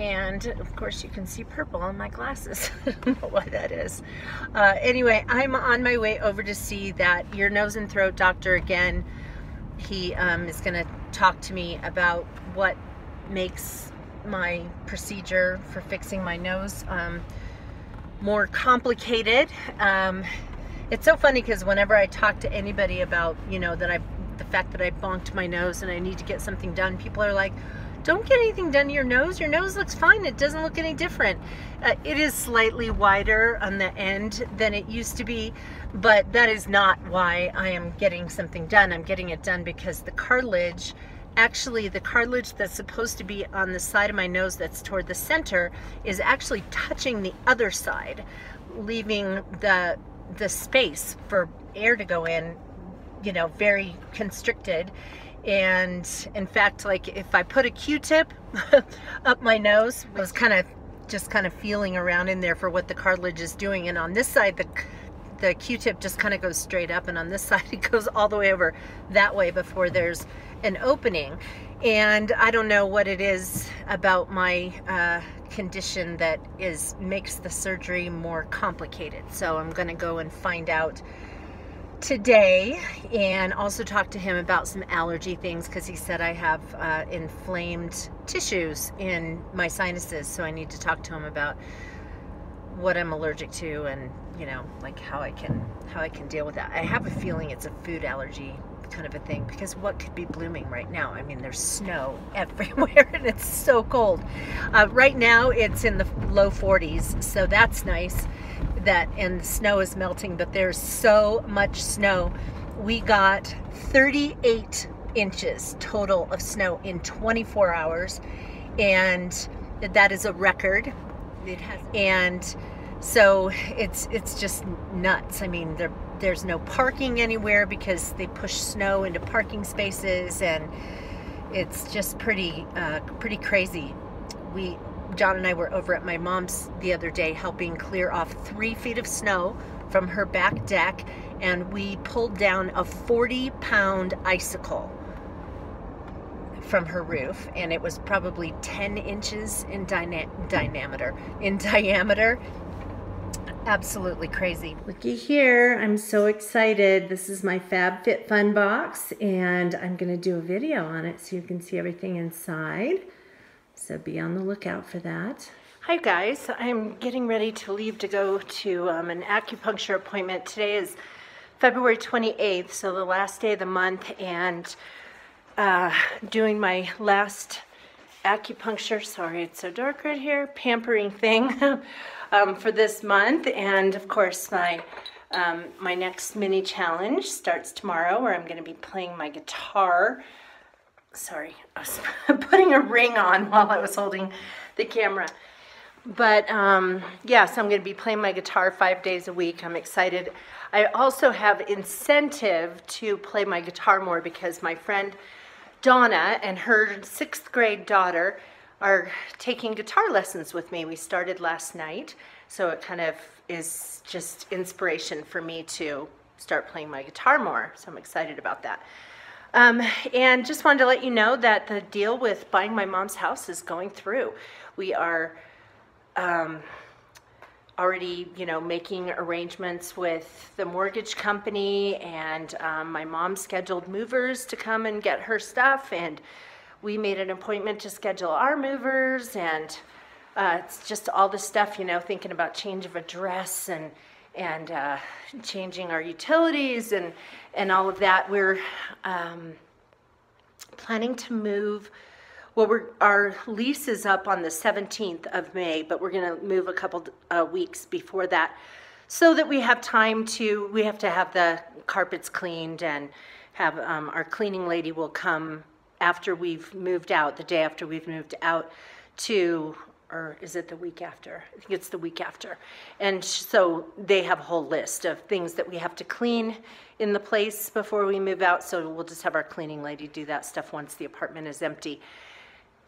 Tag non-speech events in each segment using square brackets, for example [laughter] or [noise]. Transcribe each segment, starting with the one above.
and of course, you can see purple on my glasses. [laughs] I don't know why that is. Uh, anyway, I'm on my way over to see that ear, nose, and throat doctor again. He um, is going to talk to me about what makes my procedure for fixing my nose um, more complicated. Um, it's so funny because whenever I talk to anybody about, you know, that I've the fact that I bonked my nose and I need to get something done, people are like, don't get anything done to your nose. Your nose looks fine. It doesn't look any different. Uh, it is slightly wider on the end than it used to be, but that is not why I am getting something done. I'm getting it done because the cartilage, actually the cartilage that's supposed to be on the side of my nose that's toward the center is actually touching the other side, leaving the the space for air to go in you know, very constricted. And in fact, like if I put a Q-tip [laughs] up my nose, I was kind of just kind of feeling around in there for what the cartilage is doing. And on this side, the the Q-tip just kind of goes straight up and on this [laughs] side it goes all the way over that way before there's an opening. And I don't know what it is about my uh, condition that is makes the surgery more complicated. So I'm going to go and find out today and also talk to him about some allergy things because he said I have uh, inflamed tissues in my sinuses so I need to talk to him about what I'm allergic to and you know like how I can how I can deal with that. I have a feeling it's a food allergy kind of a thing because what could be blooming right now? I mean there's snow [laughs] everywhere and it's so cold. Uh, right now it's in the low 40s so that's nice that and the snow is melting, but there's so much snow. We got 38 inches total of snow in 24 hours, and that is a record. It has, and so it's it's just nuts. I mean, there there's no parking anywhere because they push snow into parking spaces, and it's just pretty uh, pretty crazy. We John and I were over at my mom's the other day helping clear off three feet of snow from her back deck, and we pulled down a 40 pound icicle from her roof, and it was probably 10 inches in dyna- diameter. In diameter, absolutely crazy. Looky here, I'm so excited. This is my FabFitFun box, and I'm gonna do a video on it so you can see everything inside. So be on the lookout for that. Hi guys, I'm getting ready to leave to go to um, an acupuncture appointment. Today is February 28th, so the last day of the month, and uh, doing my last acupuncture, sorry it's so dark right here, pampering thing [laughs] um, for this month. And of course my, um, my next mini challenge starts tomorrow where I'm gonna be playing my guitar sorry, I was [laughs] putting a ring on while I was holding the camera. But um, yeah, so I'm going to be playing my guitar five days a week. I'm excited. I also have incentive to play my guitar more because my friend Donna and her sixth grade daughter are taking guitar lessons with me. We started last night, so it kind of is just inspiration for me to start playing my guitar more. So I'm excited about that. Um, and just wanted to let you know that the deal with buying my mom's house is going through. We are um, already, you know, making arrangements with the mortgage company, and um, my mom scheduled movers to come and get her stuff, and we made an appointment to schedule our movers, and uh, it's just all the stuff, you know, thinking about change of address and and uh, changing our utilities and, and all of that. We're um, planning to move. Well, we're, our lease is up on the 17th of May, but we're going to move a couple uh, weeks before that so that we have time to, we have to have the carpets cleaned and have um, our cleaning lady will come after we've moved out, the day after we've moved out, to or is it the week after? I think it's the week after. And so they have a whole list of things that we have to clean in the place before we move out. So we'll just have our cleaning lady do that stuff once the apartment is empty.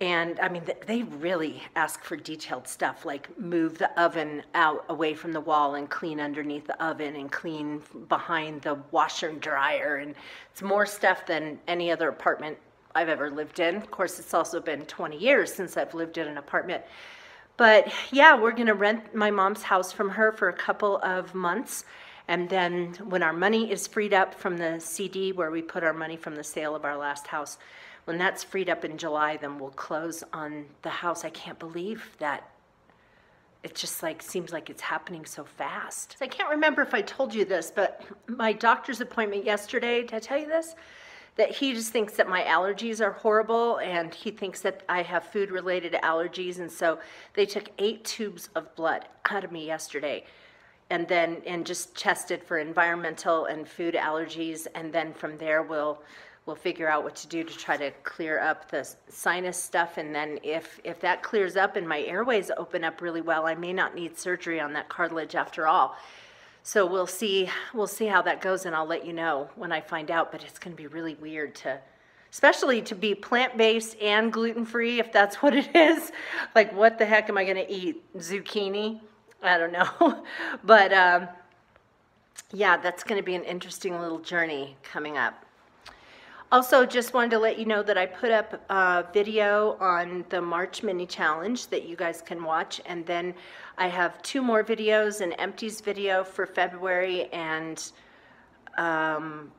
And I mean, they really ask for detailed stuff like move the oven out away from the wall and clean underneath the oven and clean behind the washer and dryer. And it's more stuff than any other apartment I've ever lived in. Of course, it's also been 20 years since I've lived in an apartment. But yeah, we're going to rent my mom's house from her for a couple of months. And then when our money is freed up from the CD where we put our money from the sale of our last house, when that's freed up in July, then we'll close on the house. I can't believe that it just like seems like it's happening so fast. I can't remember if I told you this, but my doctor's appointment yesterday, did I tell you this? That he just thinks that my allergies are horrible and he thinks that I have food related allergies. And so they took eight tubes of blood out of me yesterday and then and just tested for environmental and food allergies. And then from there, we'll we'll figure out what to do to try to clear up the sinus stuff and then if if that clears up and my airways open up really well i may not need surgery on that cartilage after all so we'll see we'll see how that goes and i'll let you know when i find out but it's going to be really weird to especially to be plant-based and gluten-free if that's [laughs] what it is. Like what the heck am i going to eat? Zucchini? I don't know. [laughs] But um, yeah that's going to be an interesting little journey coming up also, just wanted to let you know that I put up a video on the March mini challenge that you guys can watch. And then I have two more videos, an empties video for February and um,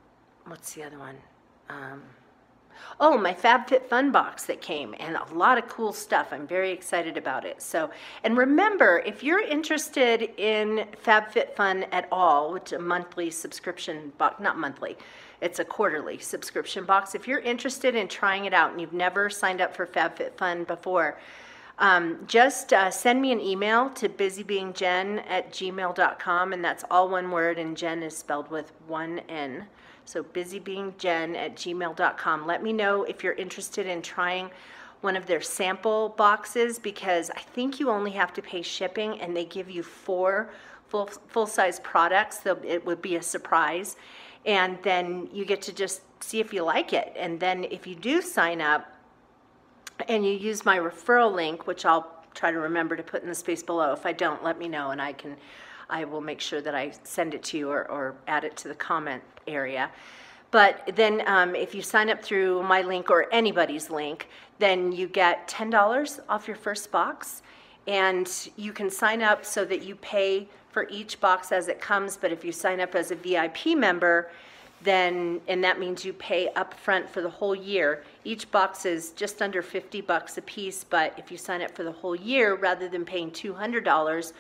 what's the other one? Um, oh, my FabFitFun box that came and a lot of cool stuff. I'm very excited about it. So, and remember, if you're interested in FabFitFun at all, which a monthly subscription box, not monthly, it's a quarterly subscription box. If you're interested in trying it out and you've never signed up for FabFitFun before, um, just uh, send me an email to busybeingjen at gmail.com, and that's all one word, and Jen is spelled with one N. So busybeingjen at gmail.com. Let me know if you're interested in trying one of their sample boxes because I think you only have to pay shipping, and they give you four full full size products. So it would be a surprise and then you get to just see if you like it. And then if you do sign up and you use my referral link, which I'll try to remember to put in the space below. If I don't, let me know and I can, I will make sure that I send it to you or, or add it to the comment area. But then um, if you sign up through my link or anybody's link, then you get $10 off your first box. And you can sign up so that you pay for each box as it comes, but if you sign up as a VIP member, then, and that means you pay upfront for the whole year. Each box is just under 50 bucks a piece, but if you sign up for the whole year, rather than paying $200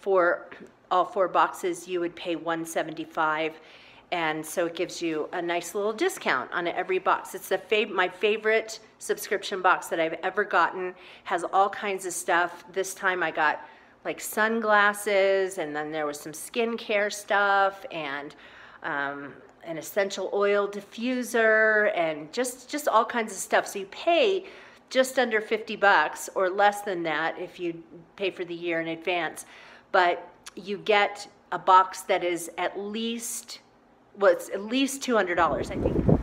for all four boxes, you would pay 175 and so it gives you a nice little discount on every box. It's the fav my favorite subscription box that I've ever gotten. Has all kinds of stuff. This time I got like sunglasses, and then there was some skincare stuff, and um, an essential oil diffuser, and just just all kinds of stuff. So you pay just under 50 bucks or less than that if you pay for the year in advance, but you get a box that is at least well, it's at least $200, I think.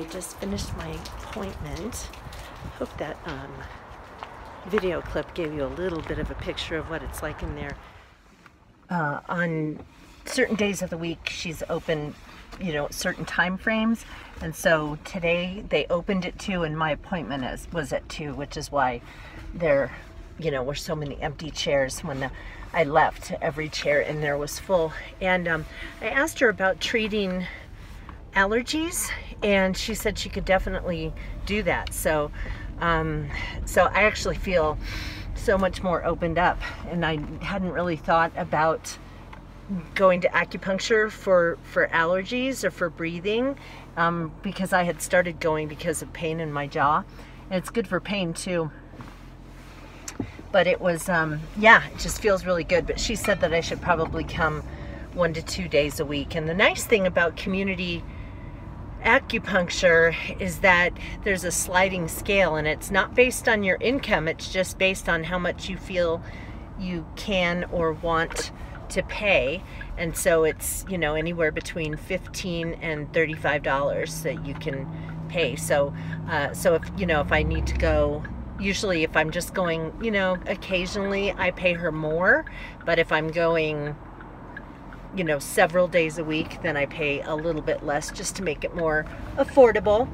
I just finished my appointment. Hope that um, video clip gave you a little bit of a picture of what it's like in there. Uh, on certain days of the week, she's open, you know, certain time frames. And so today they opened at 2 and my appointment is, was at 2, which is why there, you know, were so many empty chairs when the, I left. Every chair in there was full. And um, I asked her about treating allergies and she said she could definitely do that so um, so I actually feel so much more opened up and I hadn't really thought about going to acupuncture for for allergies or for breathing um, because I had started going because of pain in my jaw. And it's good for pain too. But it was, um, yeah, it just feels really good. But she said that I should probably come one to two days a week. And the nice thing about community acupuncture is that there's a sliding scale and it's not based on your income, it's just based on how much you feel you can or want to pay. And so it's, you know, anywhere between 15 and $35 that you can pay. So, uh, so if, you know, if I need to go, usually if I'm just going, you know, occasionally I pay her more, but if I'm going, you know, several days a week, then I pay a little bit less just to make it more affordable.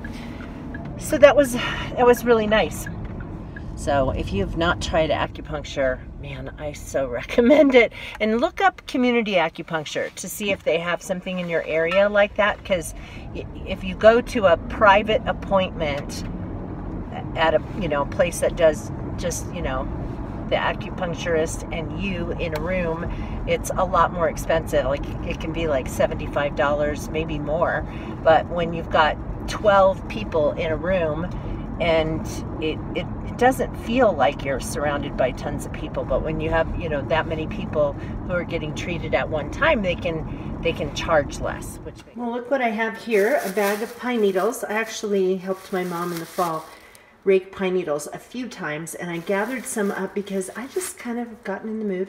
So that was, that was really nice. So if you have not tried acupuncture, man, I so [laughs] recommend it. And look up community acupuncture to see if they have something in your area like that. Because if you go to a private appointment at a you know place that does just you know the acupuncturist and you in a room, it's a lot more expensive. Like it can be like $75, maybe more. But when you've got 12 people in a room and it, it, it doesn't feel like you're surrounded by tons of people but when you have you know that many people who are getting treated at one time they can they can charge less which well look what i have here a bag of pine needles i actually helped my mom in the fall rake pine needles a few times and i gathered some up because i just kind of gotten in the mood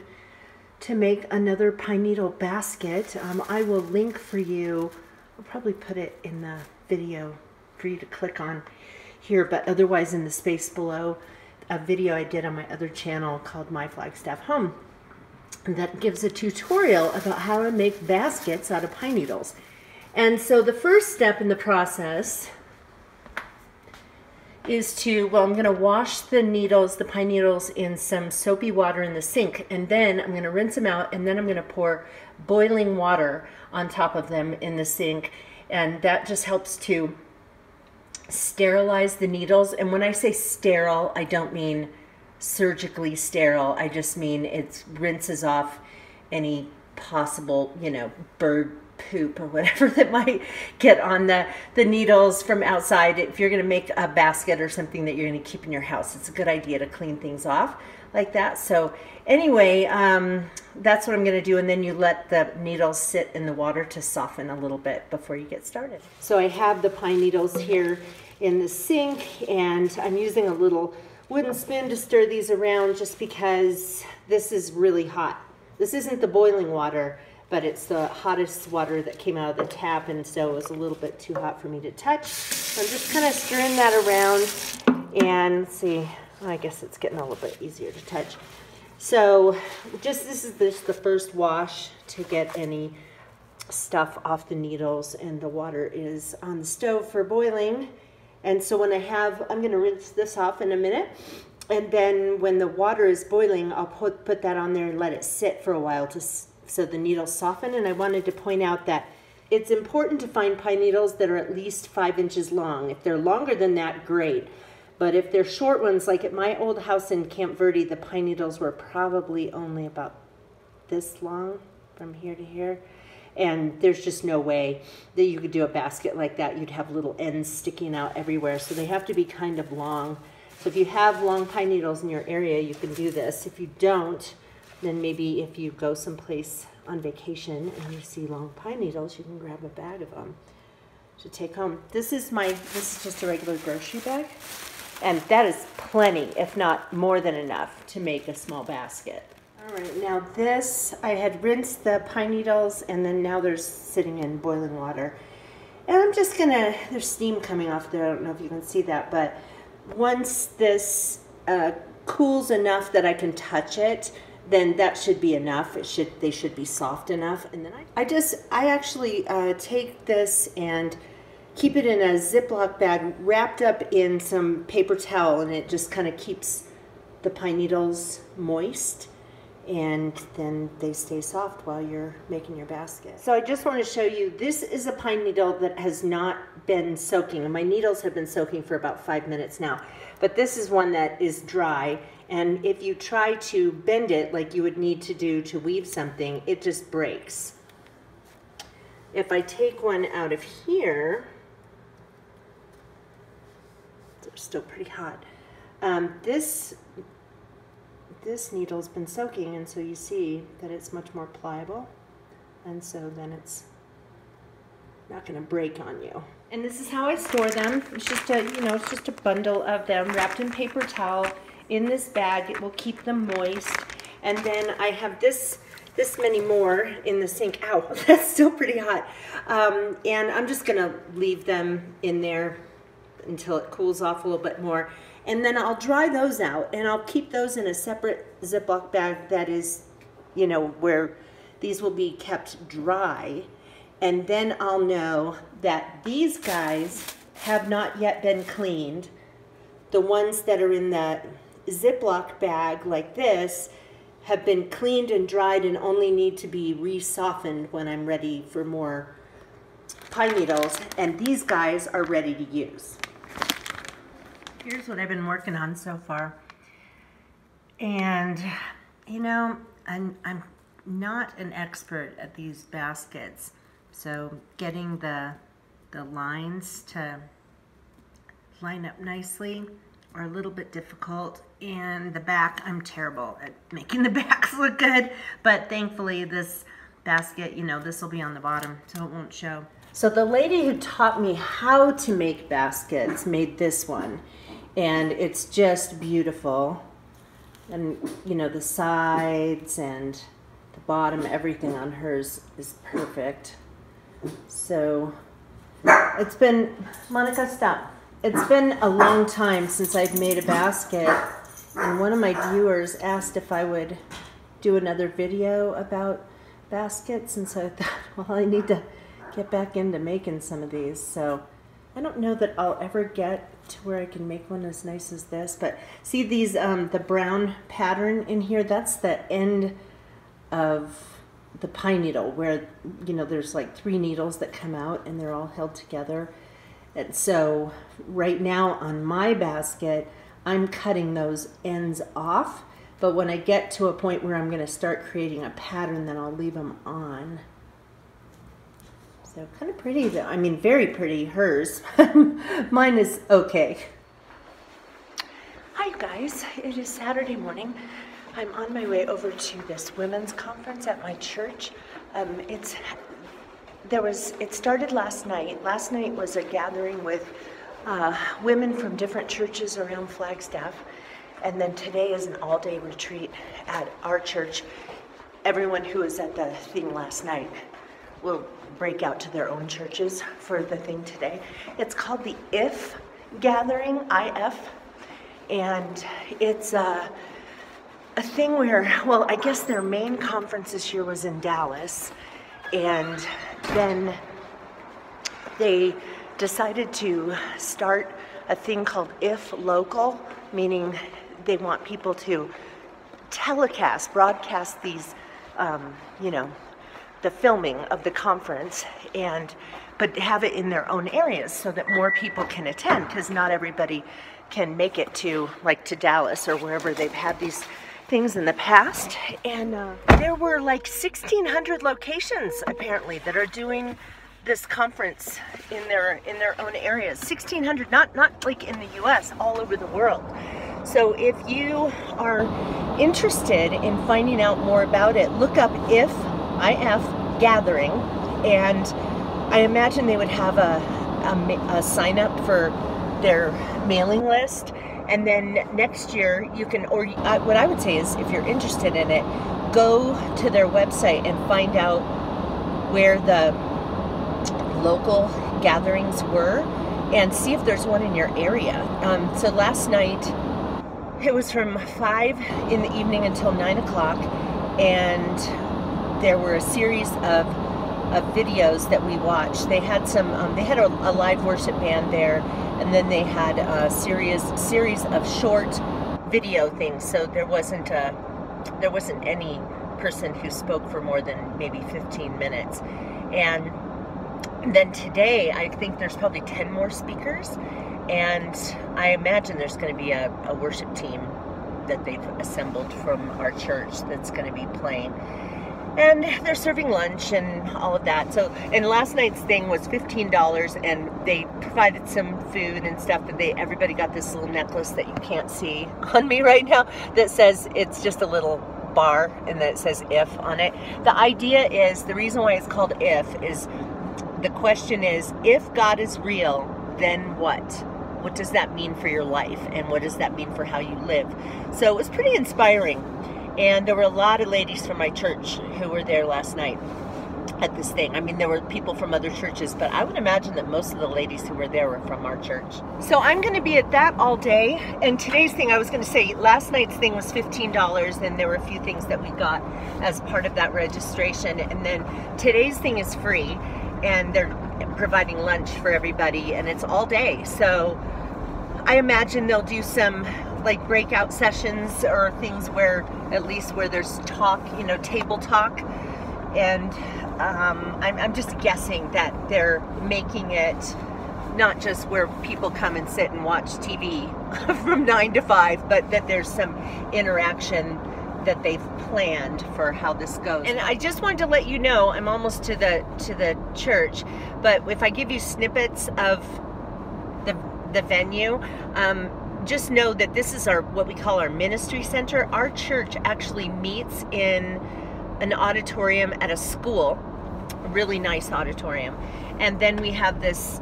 to make another pine needle basket um, i will link for you i'll probably put it in the video for you to click on here, but otherwise in the space below, a video I did on my other channel called My Flagstaff Home that gives a tutorial about how to make baskets out of pine needles. And so the first step in the process is to, well, I'm going to wash the needles, the pine needles, in some soapy water in the sink. And then I'm going to rinse them out. And then I'm going to pour boiling water on top of them in the sink. And that just helps to sterilize the needles. And when I say sterile, I don't mean surgically sterile. I just mean it rinses off any possible, you know, bird poop or whatever [laughs] that might get on the, the needles from outside. If you're going to make a basket or something that you're going to keep in your house, it's a good idea to clean things off like that. So anyway, um, that's what I'm going to do. And then you let the needles sit in the water to soften a little bit before you get started. So I have the pine needles here in the sink and I'm using a little wooden spoon to stir these around just because this is really hot. This isn't the boiling water, but it's the hottest water that came out of the tap and so it was a little bit too hot for me to touch. So I'm just kind of stirring that around and see, I guess it's getting a little bit easier to touch. So just this is just the first wash to get any stuff off the needles and the water is on the stove for boiling. And so when I have, I'm going to rinse this off in a minute. And then when the water is boiling, I'll put, put that on there and let it sit for a while to, so the needles soften. And I wanted to point out that it's important to find pine needles that are at least five inches long. If they're longer than that, great. But if they're short ones, like at my old house in Camp Verde, the pine needles were probably only about this long from here to here. And there's just no way that you could do a basket like that. You'd have little ends sticking out everywhere. So they have to be kind of long. So if you have long pine needles in your area, you can do this. If you don't, then maybe if you go someplace on vacation and you see long pine needles, you can grab a bag of them to take home. This is my, this is just a regular grocery bag. And that is plenty, if not more than enough, to make a small basket. All right, now this, I had rinsed the pine needles and then now they're sitting in boiling water. And I'm just gonna, there's steam coming off there, I don't know if you can see that, but once this uh, cools enough that I can touch it, then that should be enough. It should, they should be soft enough. And then I, I just, I actually uh, take this and keep it in a Ziploc bag wrapped up in some paper towel and it just kind of keeps the pine needles moist and then they stay soft while you're making your basket. So I just want to show you, this is a pine needle that has not been soaking. And my needles have been soaking for about five minutes now. But this is one that is dry And if you try to bend it like you would need to do to weave something, it just breaks. If I take one out of here, they're still pretty hot. Um, this this needle's been soaking and so you see that it's much more pliable and so then it's not going to break on you. And this is how I store them. It's just a, you know, it's just a bundle of them wrapped in paper towel in this bag. It will keep them moist. And then I have this this many more in the sink. Ow, [laughs] that's still pretty hot. Um, and I'm just gonna leave them in there until it cools off a little bit more. And then I'll dry those out and I'll keep those in a separate Ziploc bag that is, you know, where these will be kept dry. And then I'll know that these guys have not yet been cleaned. The ones that are in the Ziploc bag like this have been cleaned and dried and only need to be re-softened when I'm ready for more pine needles. And these guys are ready to use. Here's what I've been working on so far. And, you know, I'm, I'm not an expert at these baskets. So getting the, the lines to line up nicely are a little bit difficult. And the back, I'm terrible at making the [laughs] backs look good. But thankfully this basket, you know, this will be on the bottom so it won't show. So the lady who taught me how to make baskets made this one. And it's just beautiful. And, you know, the sides and the bottom, everything on hers is perfect. So it's been, Monica, stop. It's been a long time since I've made a basket. And one of my viewers asked if I would do another video about baskets. And so I thought, [laughs] well, I need to get back into making some of these. So I don't know that I'll ever get to where I can make one as nice as this. But see these, um, the brown pattern in here? That's the end of the pine needle where you know there's like three needles that come out and they're all held together and so right now on my basket I'm cutting those ends off. But when I get to a point where I'm going to start creating a pattern then I'll leave them on. So kind of pretty though. I mean very pretty. Hers. [laughs] Mine is okay. Hi guys. It is Saturday morning. I'm on my way over to this women's conference at my church. Um, it's there was it started last night. Last night was a gathering with uh, women from different churches around Flagstaff, and then today is an all-day retreat at our church. Everyone who was at the thing last night will break out to their own churches for the thing today. It's called the IF Gathering, IF, and it's. Uh, a thing where, well, I guess their main conference this year was in Dallas, and then they decided to start a thing called If Local, meaning they want people to telecast, broadcast these, um, you know, the filming of the conference and but have it in their own areas so that more people can attend because not everybody can make it to like to Dallas or wherever they've had these things in the past. And uh, there were like 1,600 locations apparently that are doing this conference in their in their own areas. 1,600, not not like in the U.S., all over the world. So if you are interested in finding out more about it, look up IF IF Gathering, and I imagine they would have a, a, a sign up for their mailing list and then next year you can or uh, what i would say is if you're interested in it go to their website and find out where the local gatherings were and see if there's one in your area. Um, so last night it was from 5 in the evening until 9 o'clock and there were a series of of videos that we watched. They had some, um, they had a, a, live worship band there, and then they had a series series of short video things. So there wasn't a, there wasn't any person who spoke for more than maybe 15 minutes, and then today I think there's probably 10 more speakers, and I imagine there's going to be a, a worship team that they've assembled from our church that's going to be playing and they're serving lunch and all of that. So, and last night's thing was fifteen dollars, and they provided some food and stuff. And they everybody got this little necklace that you can't see [laughs] on me right now that says it's just a little bar and that says if on it. The idea is the reason why it's called if is the question is if God is real, then what? What does that mean for your life? And what does that mean for how you live? So it was pretty inspiring. And there were a lot of ladies from my church who were there last night at this thing. I mean, there were people from other churches, but I would imagine that most of the ladies who were there were from our church. So I'm going to be at that all day. And today's thing, I was going to say, last night's thing was $15, and there were a few things that we got as part of that registration. And then today's thing is free, and they're providing lunch for everybody, and it's all day. So I imagine they'll do some like breakout sessions or things where at least where there's talk, you know, table talk. And um, I'm, I'm just guessing that they're making it not just where people come and sit and watch TV [laughs] from nine to five, but that there's some interaction that they've planned for how this goes. And I just wanted to let you know, I'm almost to the to the church, but if I give you snippets of the the venue, um, just know that this is our what we call our ministry center. Our church actually meets in an auditorium at a school, a really nice auditorium. And then we have this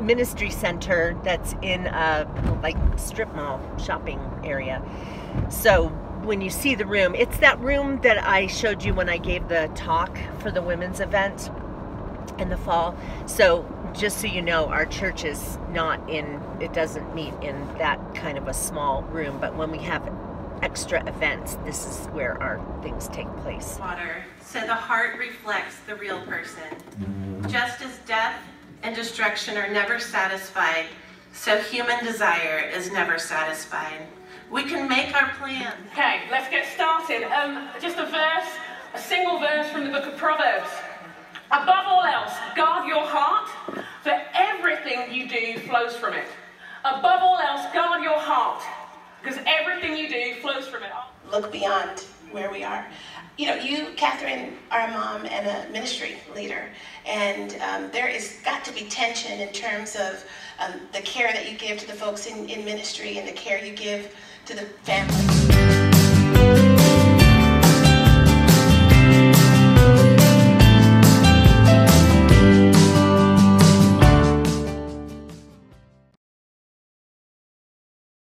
ministry center that's in a like strip mall shopping area. So when you see the room, it's that room that I showed you when I gave the talk for the women's event in the fall. So just so you know, our church is not in, it doesn't meet in that kind of a small room, but when we have extra events, this is where our things take place. Water, so the heart reflects the real person. Just as death and destruction are never satisfied, so human desire is never satisfied. We can make our plan. Okay, let's get started. Um, just a verse, a single verse from the book of Proverbs. Above all else, guard your heart, for everything you do flows from it. Above all else, guard your heart, because everything you do flows from it. Look beyond where we are. You know, you, Catherine, are a mom and a ministry leader, and um, there is got to be tension in terms of um, the care that you give to the folks in, in ministry and the care you give to the family.